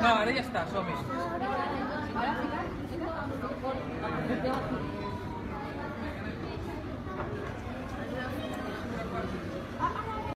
No, ara ja està, som-hi.